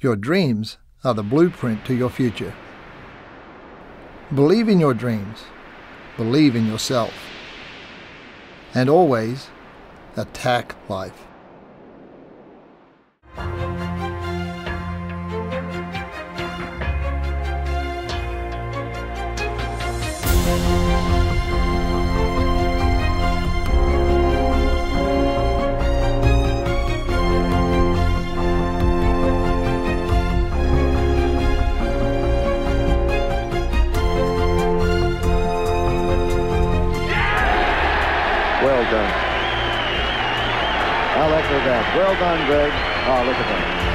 Your dreams are the blueprint to your future. Believe in your dreams. Believe in yourself. And always attack life. Done. I'll echo that. Well done, Greg. Oh, look at that.